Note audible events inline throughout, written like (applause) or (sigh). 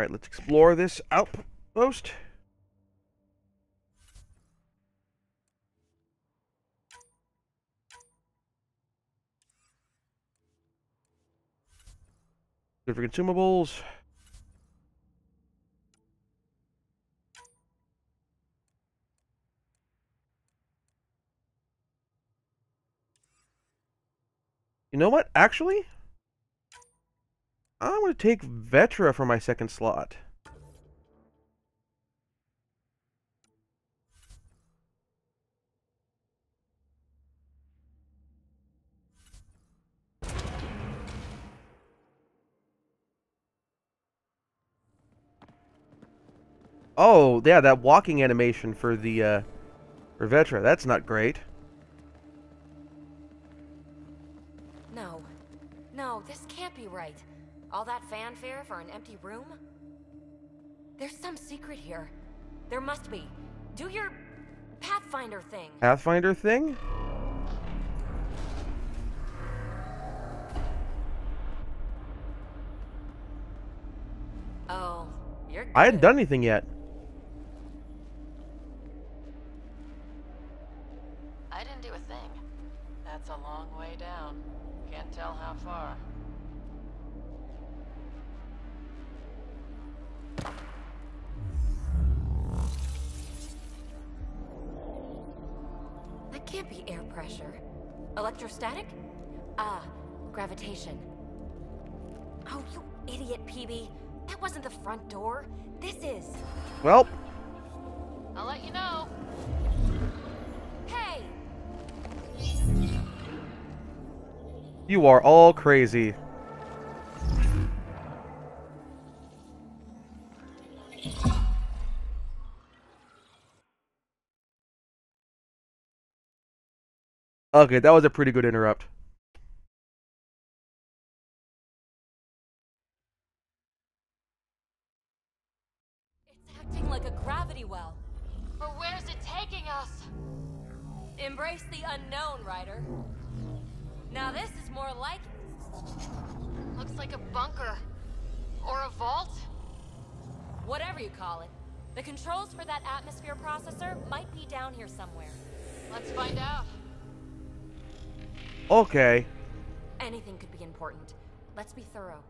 Alright, let's explore this outpost. Good for consumables. You know what? Actually, I'm going to take Vetra for my second slot. Oh, yeah, that walking animation for the, uh, for Vetra, that's not great. No. No, this can't be right. All that fanfare for an empty room? There's some secret here. There must be. Do your Pathfinder thing. Pathfinder thing? Oh, you're I hadn't done anything yet. I didn't do a thing. That's a long way down. Can't tell how far. Can't be air pressure. Electrostatic? Ah, gravitation. Oh, you idiot, Peebee. That wasn't the front door. This is. Well, I'll let you know. Hey! you are all crazy. Okay, that was a pretty good interrupt. It's acting like a gravity well. But where's it taking us? Embrace the unknown, Ryder. Now this is more like Looks like a bunker. Or a vault? whatever you call it. The controls for that atmosphere processor might be down here somewhere. Let's find out. Okay. Anything could be important. Let's be thorough.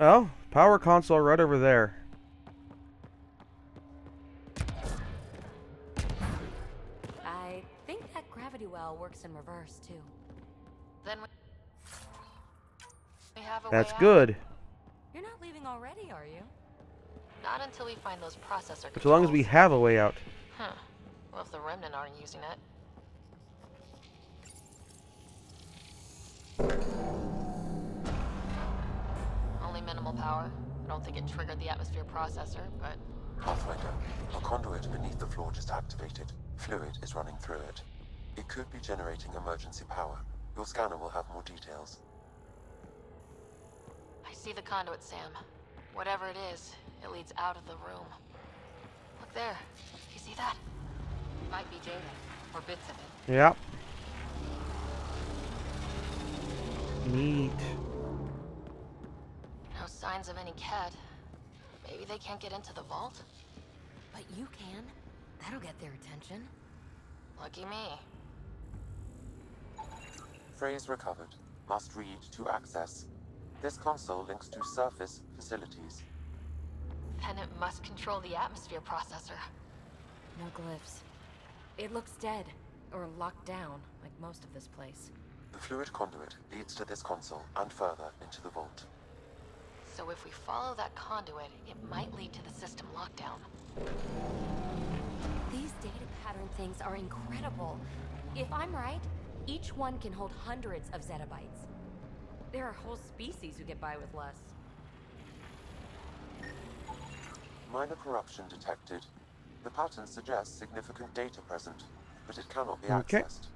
Oh, power console right over there. I think that gravity well works in reverse, too. Then we... We have a That's way out. good. You're not leaving already, are you? Not until we find those processor But so long as we have a way out. Huh. Well, if the Remnant aren't using it. Only minimal power. I don't think it triggered the atmosphere processor, but Pathfinder, a conduit beneath the floor just activated. Fluid is running through it. It could be generating emergency power. Your scanner will have more details. I see the conduit, Sam. Whatever it is, it leads out of the room. Look there. You see that? Might be data, or bits of it. Yep. Neat. No signs of any kett. Maybe they can't get into the vault? But you can. That'll get their attention. Lucky me. Phrase recovered. Must read to access. This console links to surface facilities. Then it must control the atmosphere processor. No glyphs. It looks dead. Or locked down, like most of this place. The fluid conduit leads to this console and further into the vault. So if we follow that conduit, it might lead to the system lockdown. These data pattern things are incredible. If I'm right, each one can hold hundreds of zettabytes. There are whole species who get by with less. Minor corruption detected. The pattern suggests significant data present, but it cannot be Okay. accessed.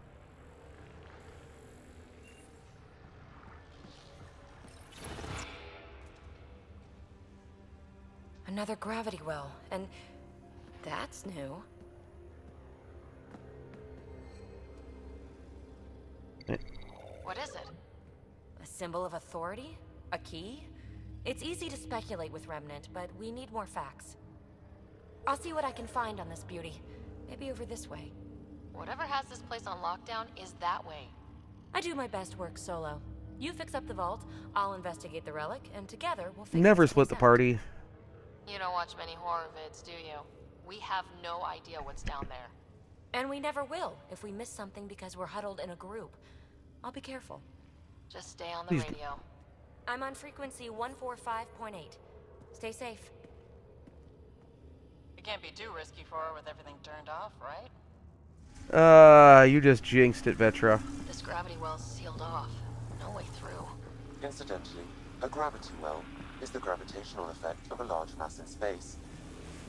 Another gravity well, and that's new. What is it? A symbol of authority? A key? It's easy to speculate with Remnant, but we need more facts. I'll see what I can find on this beauty. Maybe over this way. Whatever has this place on lockdown is that way. I do my best work solo. You fix up the vault, I'll investigate the relic, and together we'll fix Never split the out. party. You don't watch many horror vids, do you? We have no idea what's down there. And we never will if we miss something because we're huddled in a group. I'll be careful. Just stay on the Please- radio. I'm on frequency 145.8. Stay safe. It can't be too risky for her with everything turned off, right? Uh, you just jinxed it, Vetra. This gravity well's sealed off. No way through. Incidentally, a gravity well is the gravitational effect of a large mass in space.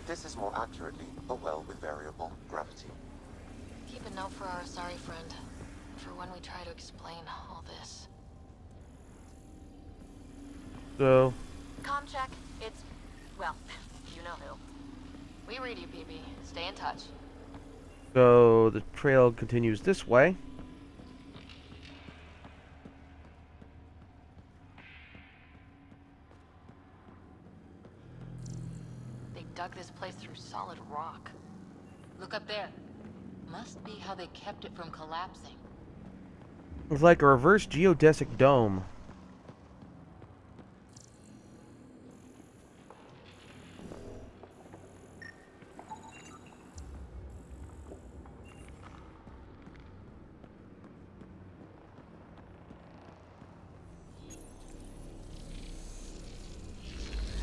This is more accurately a well with variable gravity. Keep a note for our sorry friend. For when we try to explain all this. So, Com check. It's, well, (laughs) you know who. We read you, Peebee. Stay in touch. so the trail continues this way. They dug this place through solid rock. Look up there. Must be how they kept it from collapsing. It's like a reverse geodesic dome.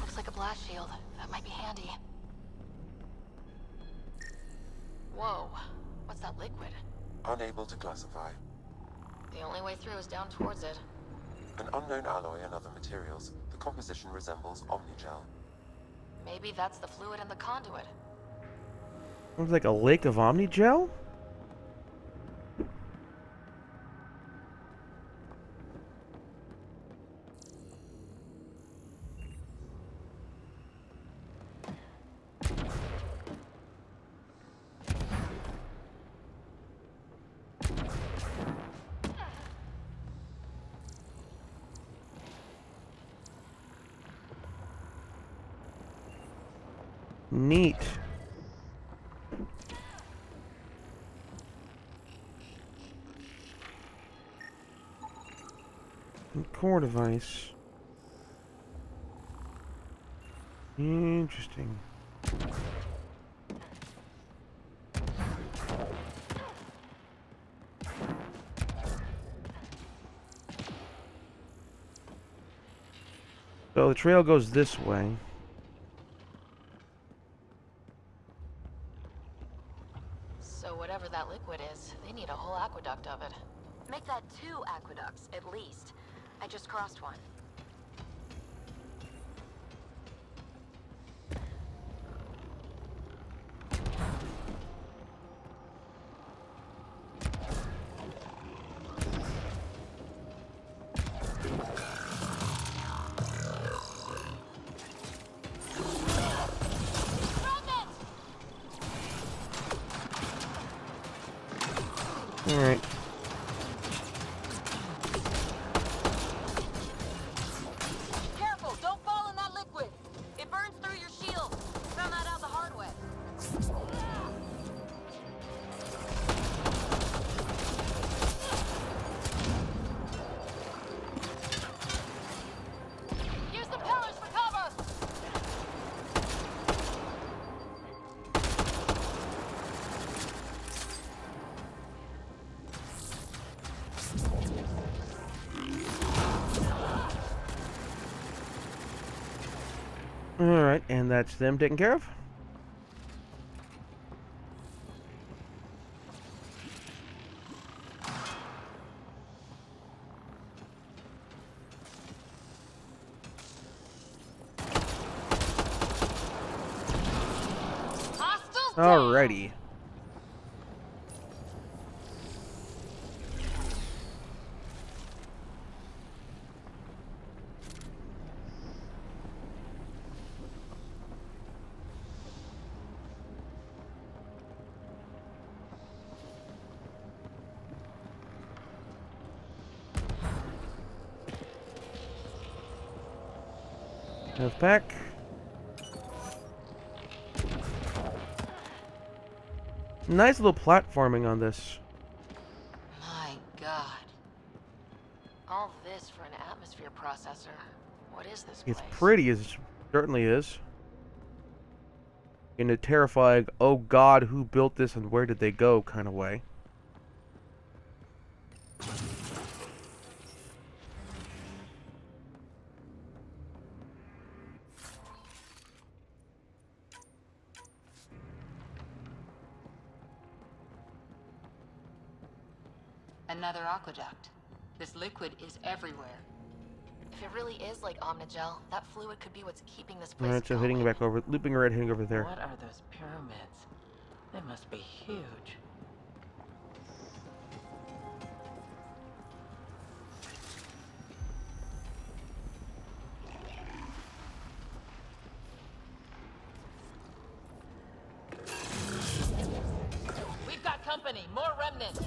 Looks like a blast shield. That might be handy. Whoa. What's that liquid? Unable to classify. The only way through is down towards it. An unknown alloy and other materials. The composition resembles Omnigel. Maybe that's the fluid in the conduit. Looks like a lake of Omnigel? Neat. Core device. Interesting. So the trail goes this way. So whatever that liquid is, they need a whole aqueduct of it. Make that two aqueducts, at least. I just crossed one. Alright. And that's them taken care of. Pack. Nice little platforming on this. My god. All this for an atmosphere processor. What is this It's place? pretty, as it certainly is. In a terrifying, oh god, who built this and where did they go kind of way. Aqueduct. This liquid is everywhere. If it really is like Omnigel, that fluid could be what's keeping this place Alright, so going. hitting back over, looping around, hitting over there. What are those pyramids? They must be huge. We've got company. More remnants.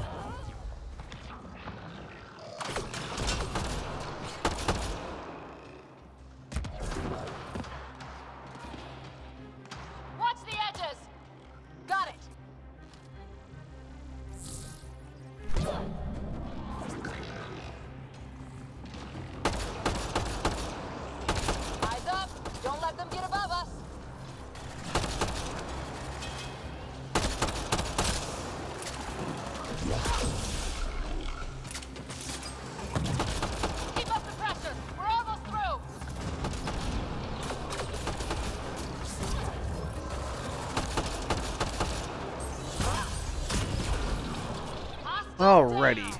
Down.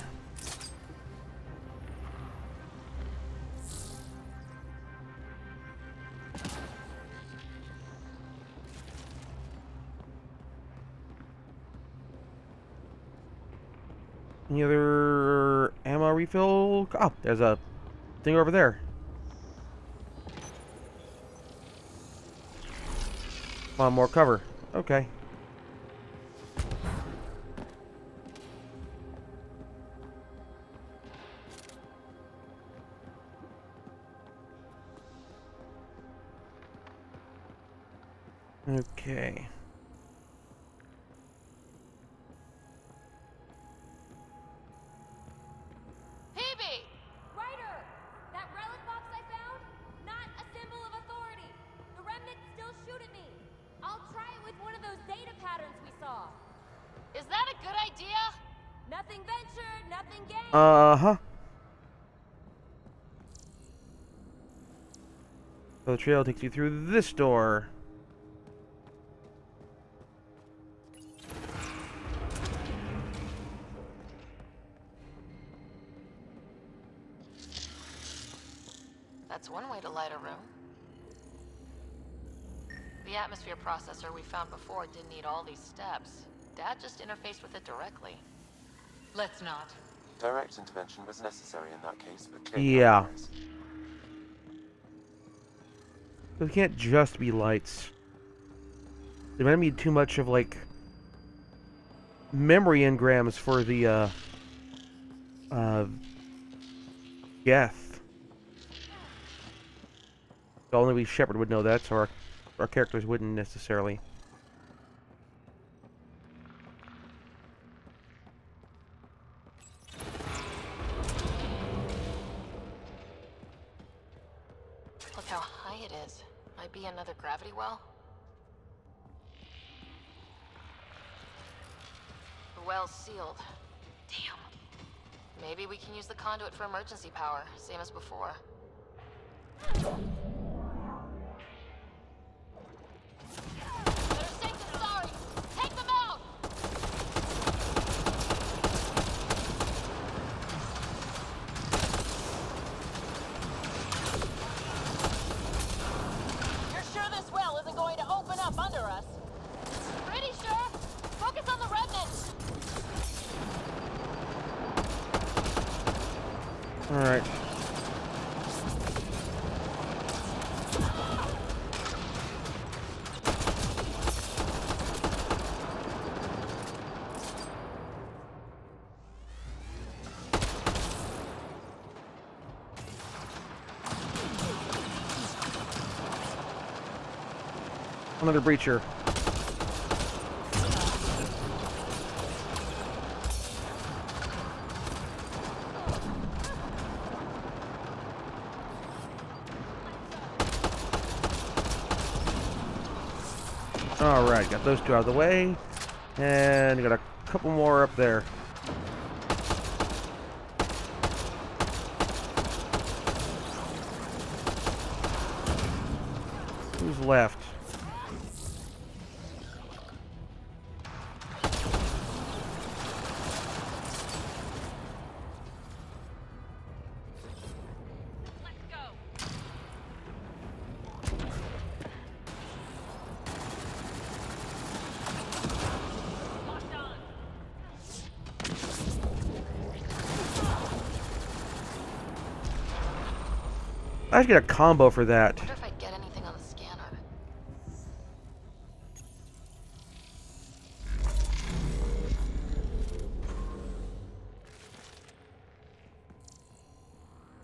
Any other ammo refill? Oh, there's a thing over there. On more cover. Okay. Okay. Peebee! Ryder! That relic box I found? Not a symbol of authority. The remnants still shoot at me. I'll try it with one of those data patterns we saw. Is that a good idea? Nothing ventured, nothing gained. Uh-huh. So the trail takes you through this door. We found before didn't need all these steps. Dad just interfaced with it directly. Let's not. Direct intervention was necessary in that case, but clearly Yeah. otherwise. It can't just be lights. There might be too much of like memory engrams for the uh uh Geth. Only we Shepard would know that, so our our characters wouldn't necessarily. For emergency power, same as before. Another breacher. Alright, got those two out of the way. And got a couple more up there. I should get a combo for that. Wonder if I get anything on the scanner.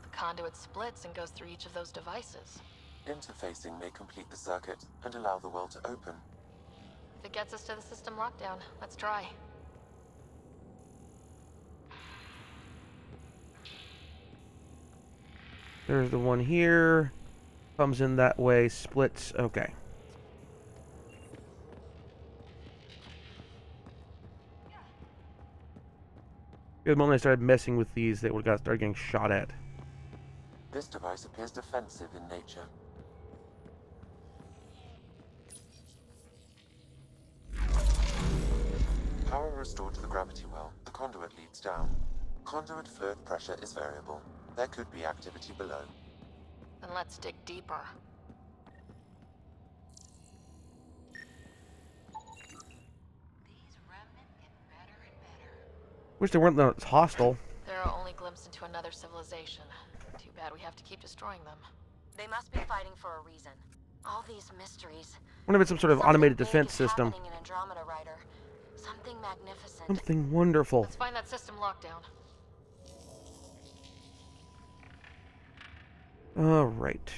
The conduit splits and goes through each of those devices. Interfacing may complete the circuit and allow the well to open. If it gets us to the system lockdown, let's try. There's the one here. Comes in that way, splits. Okay. The moment I started messing with these, they would got started getting shot at. This device appears defensive in nature. Power restored to the gravity well. The conduit leads down. Conduit fluid pressure is variable. There could be activity below. Then let's dig deeper. These remnants get better and better. Wish they weren't that hostile. They're our only glimpse into another civilization. Too bad we have to keep destroying them. They must be fighting for a reason. All these mysteries. Wonder if it's some sort of Something automated defense system. happening in Andromeda, Ryder. Something magnificent. Something wonderful. Let's find that system lockdown. Alright.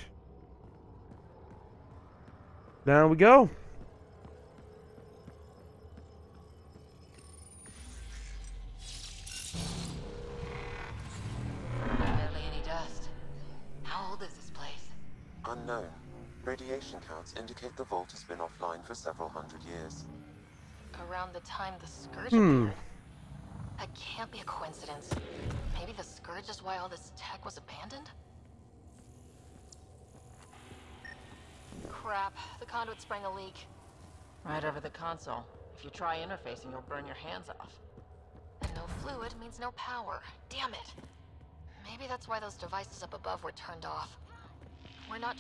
Down we go. Barely any dust. How old is this place? Unknown. Radiation counts indicate the vault has been offline for several hundred years. Around the time the Scourge Hmm. appeared. That can't be a coincidence. Maybe the Scourge is why all this tech was abandoned? Crap, the conduit sprang a leak. Right over the console. If you try interfacing, you'll burn your hands off. And no fluid means no power. Damn it. Maybe that's why those devices up above were turned off. We're not...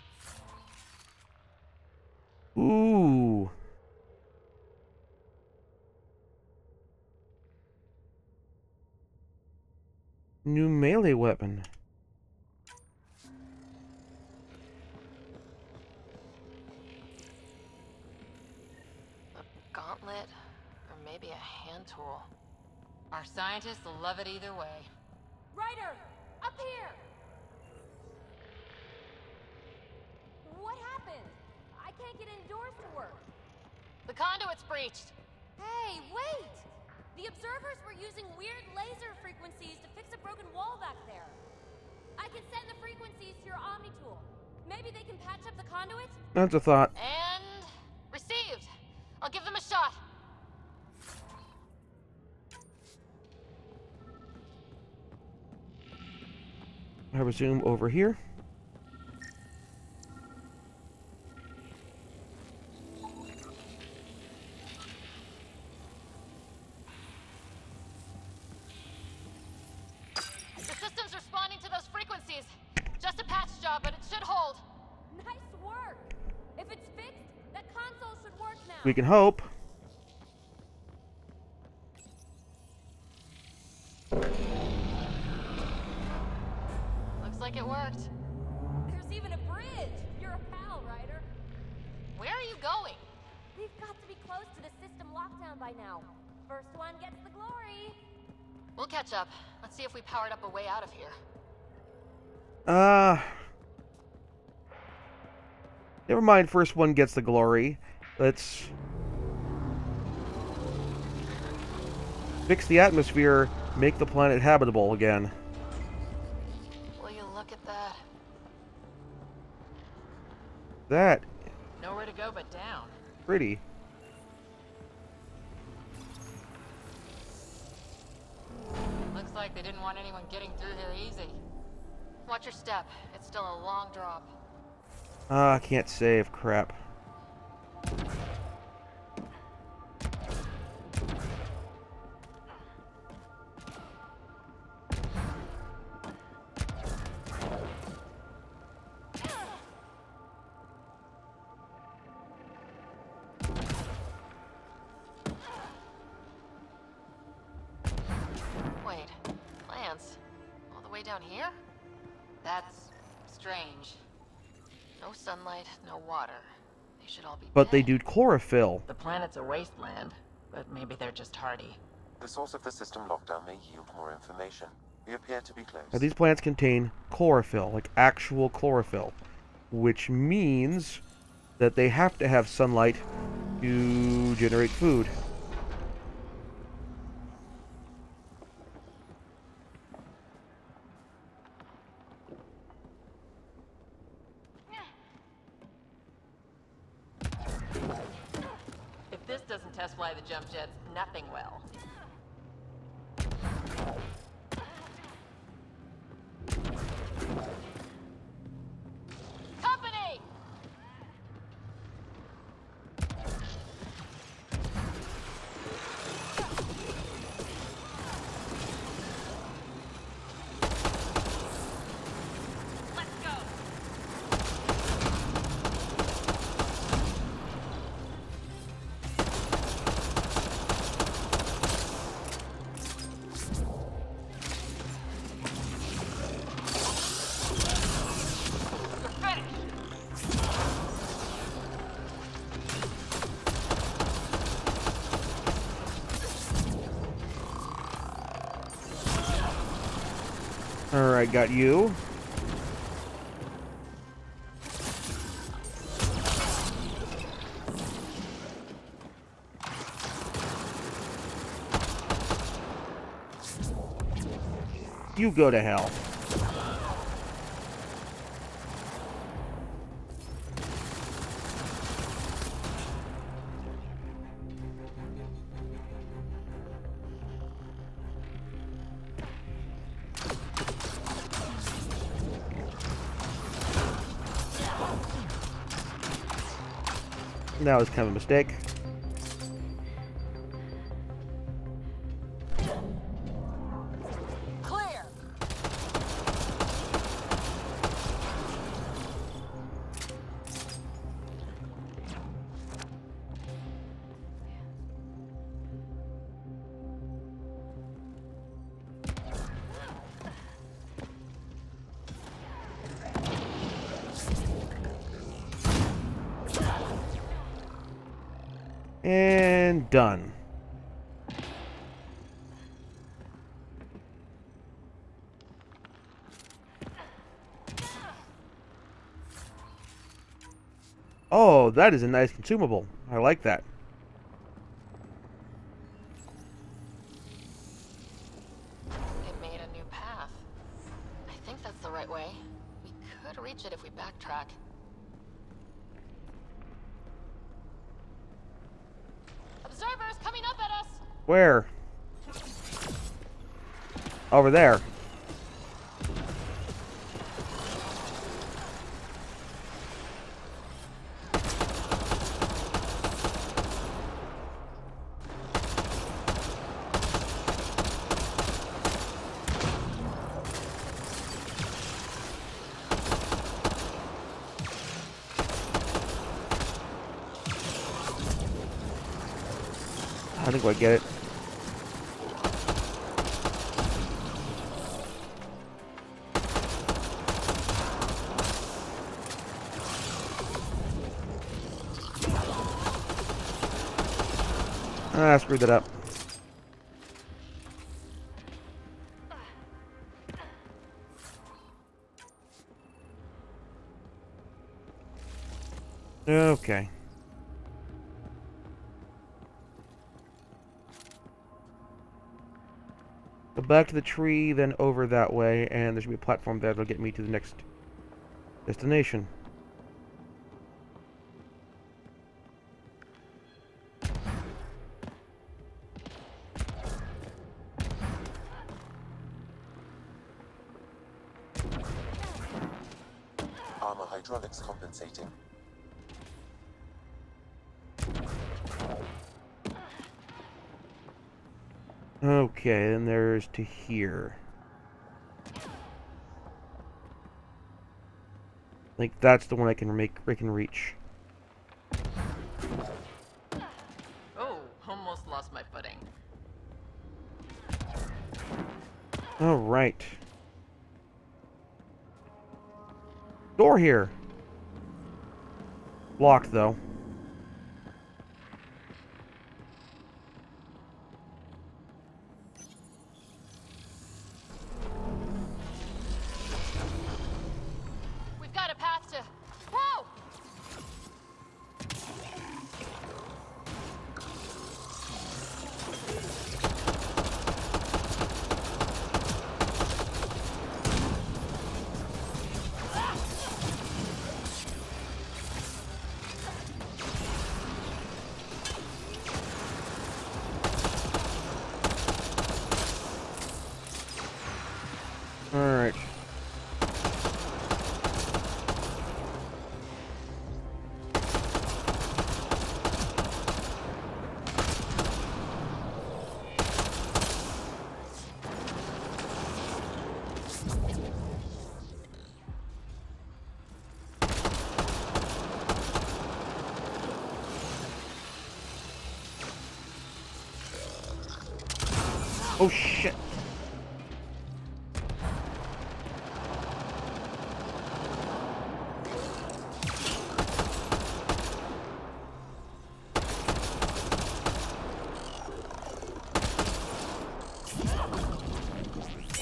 Ooh. New melee weapon. Gauntlet, or maybe a hand tool. Our scientists will love it either way. Ryder! Up here! What happened? I can't get indoors to work. The conduit's breached! Hey, wait! The observers were using weird laser frequencies to fix a broken wall back there. I can send the frequencies to your Omni tool. Maybe they can patch up the conduit? That's a thought. And... received! I'll give them a shot! I resume over here. We can hope. Looks like it worked. There's even a bridge! You're a pal, Ryder. Where are you going? We've got to be close to the system lockdown by now. First one gets the glory. We'll catch up. Let's see if we powered up a way out of here. Uh. Never mind, first one gets the glory. Let's fix the atmosphere, make the planet habitable again. Will you look at that? That Nowhere to go but down. pretty. Looks like they didn't want anyone getting through here easy. Watch your step. It's still a long drop. Ah, I can't save. Crap. But they do chlorophyll. The planet's a wasteland, but maybe they're just hardy. The source of the system lockdown may yield more information. We appear to be close. Now, these plants contain chlorophyll, like actual chlorophyll, which means that they have to have sunlight to generate food. Alright, got you. You go to hell. That was kind of a mistake. And done. Oh, that is a nice consumable. I like that. It made a new path. I think that's the right way. We could reach it if we backtrack. Observers coming up at us! Where? Over there. Ah, I screwed that up. Okay. So back to the tree, then over that way, and there should be a platform there that'll get me to the next destination. To here. Like that's the one I can make I can reach. Oh, almost lost my footing. All right. Door here. Locked though.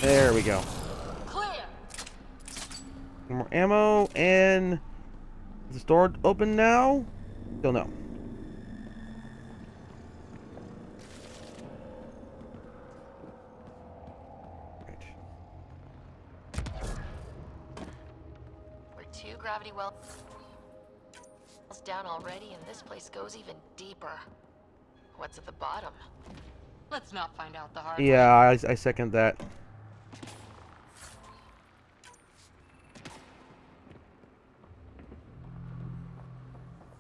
There we go. Clear! More ammo and is the store open now? Still no. Right. We're two gravity wells down already, and this place goes even deeper. What's at the bottom? Let's not find out the hard way. Yeah, I, I second that.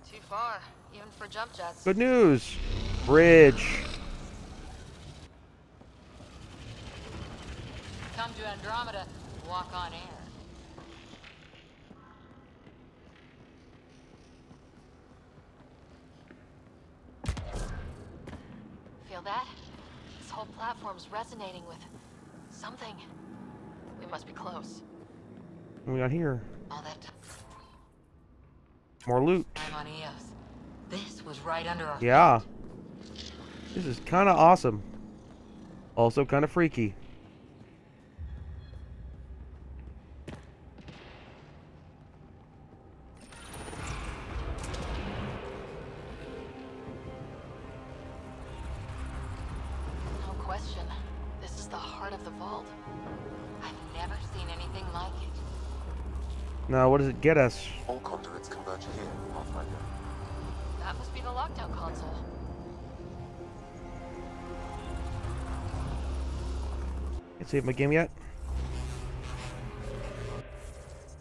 Too far, even for jump jets. Good news. Bridge. Come to Andromeda, walk on air. Feel that? This whole platform's resonating with something. We must be close. We got here? All that More loot. time on Eos. This was right under our Yeah. This is kind of awesome. Also kind of freaky. No question. This is the heart of the vault. I've never seen anything like it. Now, what does it get us? Save my game yet.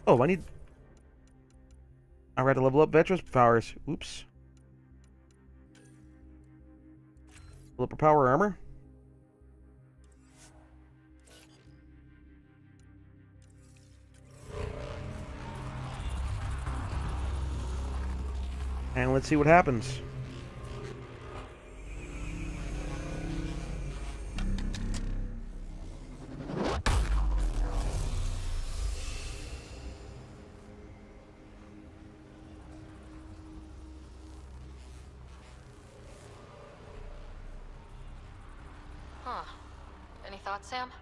Oh, I need. I got to level up Vetra's powers. Oops. Level up her power armor. And let's see what happens. Thoughts, Sam?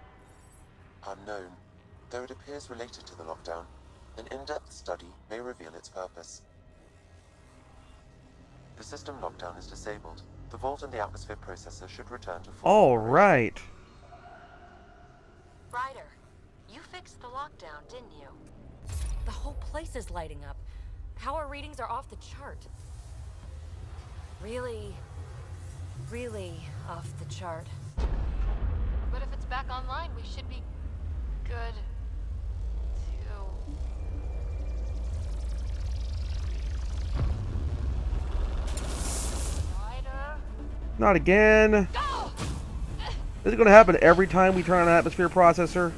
Unknown. Though it appears related to the lockdown, an in-depth study may reveal its purpose. The system lockdown is disabled. The vault and the atmosphere processor should return to full All operation. Ryder, you fixed the lockdown, didn't you? The whole place is lighting up. Power readings are off the chart. Really, really off the chart. But if it's back online, we should be good. Not again. go! Is it going to happen every time we turn on an atmosphere processor?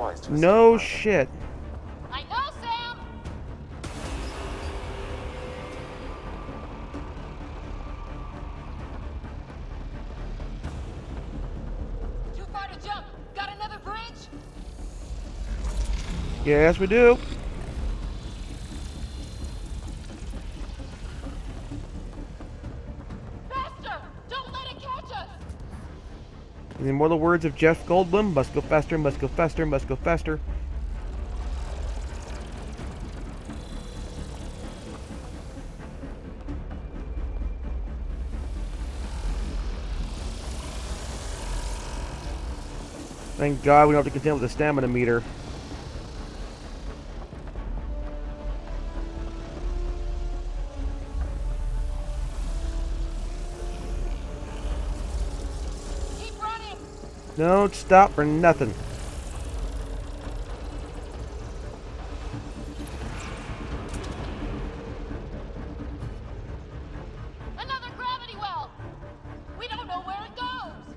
It would be wise to No shit. I know, Sam! Too far to jump. Got another bridge? Yes, we do. Words of Jeff Goldblum, must go faster, must go faster, must go faster. Thank God we don't have to contend with the stamina meter. Don't stop for nothing. Another gravity well! We don't know where it goes!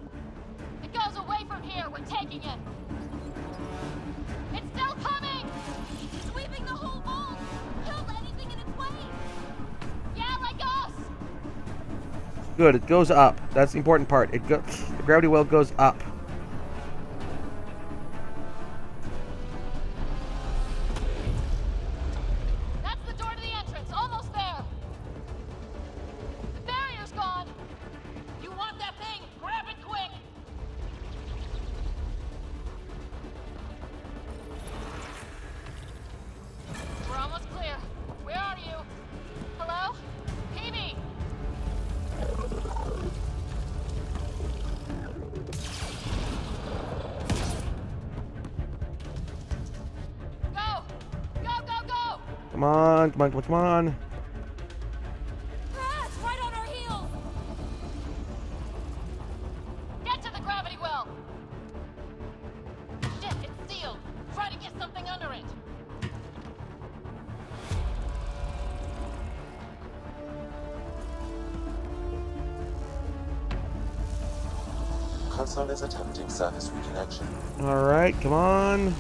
It goes away from here. We're taking it. It's still coming! Sweeping the whole vault! Killed anything in its way! Yeah, like us! Good, it goes up. That's the important part. It go the gravity well goes up. On, come on, come on, come on. It's right on our heels! Get to the gravity well! Shit, it's sealed! Try to get something under it! Console is attempting surface reconnection. Alright, come on.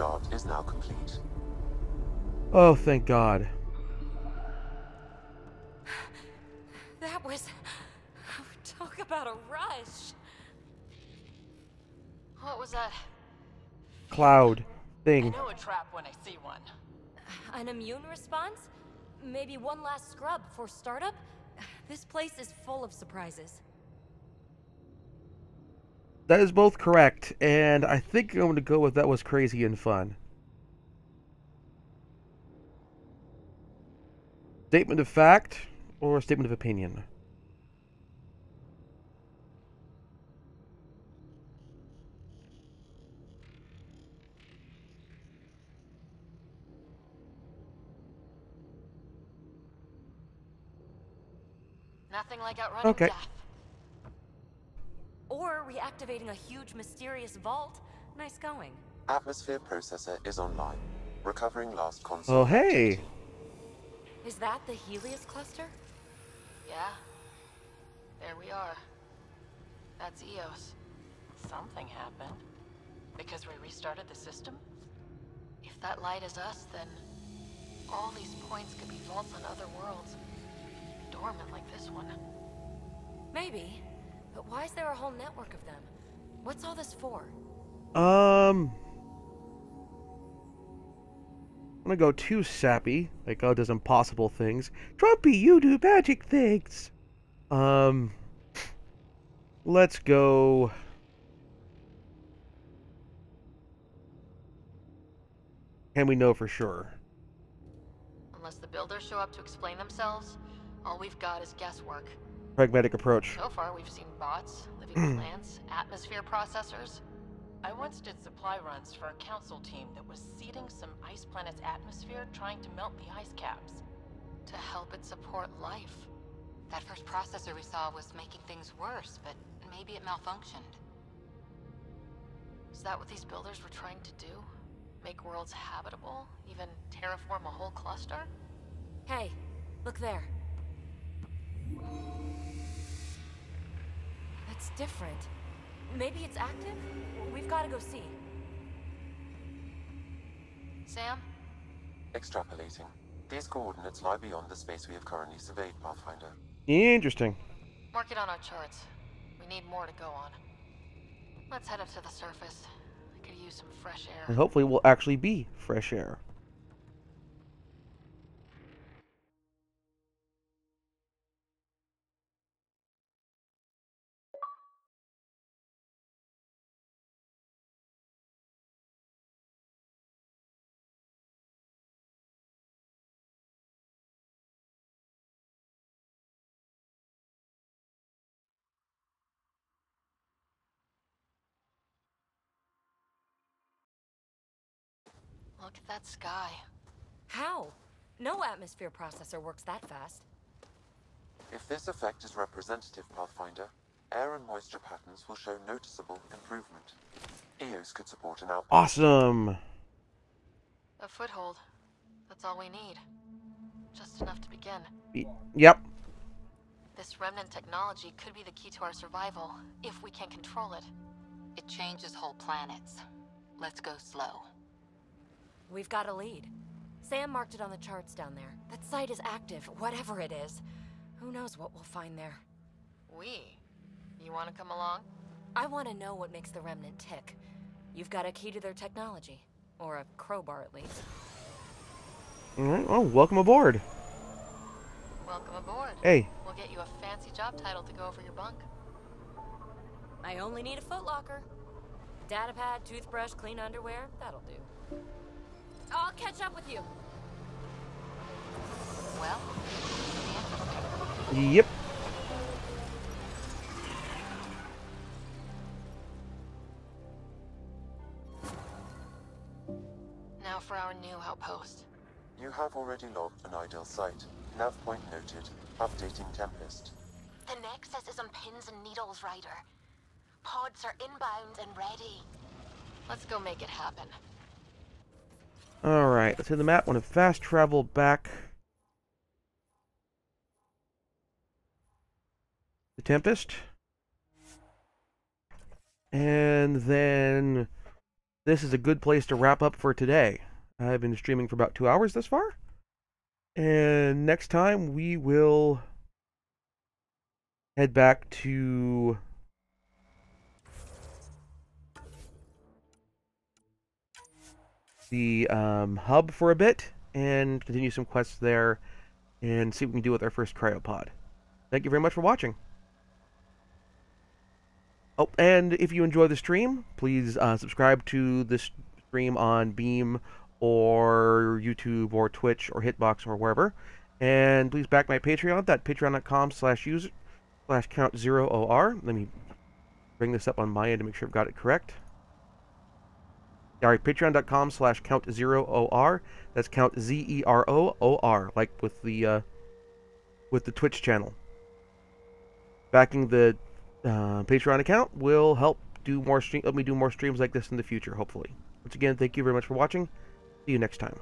Vault restart is now complete. Oh, thank God. That was. Talk about a rush! What was that? Cloud I thing. know a trap when I see one. An immune response? Maybe one last scrub for startup? This place is full of surprises. That is both correct, and I think I'm going to go with that was crazy and fun. Statement of fact or a statement of opinion? Nothing like outrunning Okay. death. Or reactivating a huge mysterious vault. Nice going. Atmosphere processor is online. Recovering last console. Oh, hey. Is that the Heleus cluster? Yeah. There we are. That's Eos. Something happened. Because we restarted the system? If that light is us, then all these points could be vaults on other worlds. Dormant like this one. Maybe. But why is there a whole network of them? What's all this for? Um. I'm gonna go too sappy, like God does impossible things. Trumpy, you do magic things. Um, let's go. Can we know for sure? Unless the builders show up to explain themselves, all we've got is guesswork. Pragmatic approach. So far, we've seen bots, living (clears throat) plants, atmosphere processors. I once did supply runs for a council team that was seeding some ice planet's atmosphere trying to melt the ice caps. To help it support life. That first processor we saw was making things worse, but maybe it malfunctioned. Is that what these builders were trying to do? Make worlds habitable? Even terraform a whole cluster? Hey, look there. That's different. Maybe it's active? We've got to go see. Sam? Extrapolating. These coordinates lie beyond the space we have currently surveyed, Pathfinder. Interesting. Mark it on our charts. We need more to go on. Let's head up to the surface. I could use some fresh air. And hopefully, we'll actually be fresh air. That sky. How? No atmosphere processor works that fast. If this effect is representative, Pathfinder, air and moisture patterns will show noticeable improvement. Eos could support an outbreak. Awesome. A foothold. That's all we need. Just enough to begin. Y- Yep. This remnant technology could be the key to our survival, if we can control it. It changes whole planets. Let's go slow. We've got a lead. Sam marked it on the charts down there. That site is active, whatever it is. Who knows what we'll find there. We? You want to come along? I want to know what makes the Remnant tick. You've got a key to their technology. Or a crowbar, at least. All right. Oh, welcome aboard. Welcome aboard. Hey, We'll get you a fancy job title to go over your bunk. I only need a footlocker. Data pad, toothbrush, clean underwear. That'll do. I'll catch up with you. Well, should be interesting. yep. Now for our new outpost. You have already logged an ideal site. Nav point noted. Updating Tempest. The Nexus is on pins and needles, Ryder. Pods are inbound and ready. Let's go make it happen. All right. Let's hit the map. Want to fast travel back. The Tempest. And then this is a good place to wrap up for today. I've been streaming for about two hours this far. And next time we will head back to the um, hub for a bit and continue some quests there and see what we can do with our first cryopod. Thank you very much for watching. Oh, and if you enjoy the stream, please uh, subscribe to this stream on Beam or YouTube or Twitch or Hitbox or wherever. And please back my Patreon at patreon.com slash user slash count zero OR. Let me bring this up on my end to make sure I've got it correct. All right, patreon.com slash count zero OR. That's count Z E R O O R, like with the uh, with the Twitch channel. Backing the uh, Patreon account will help do more stream. Let me do more streams like this in the future, hopefully. Once again, thank you very much for watching. See you next time.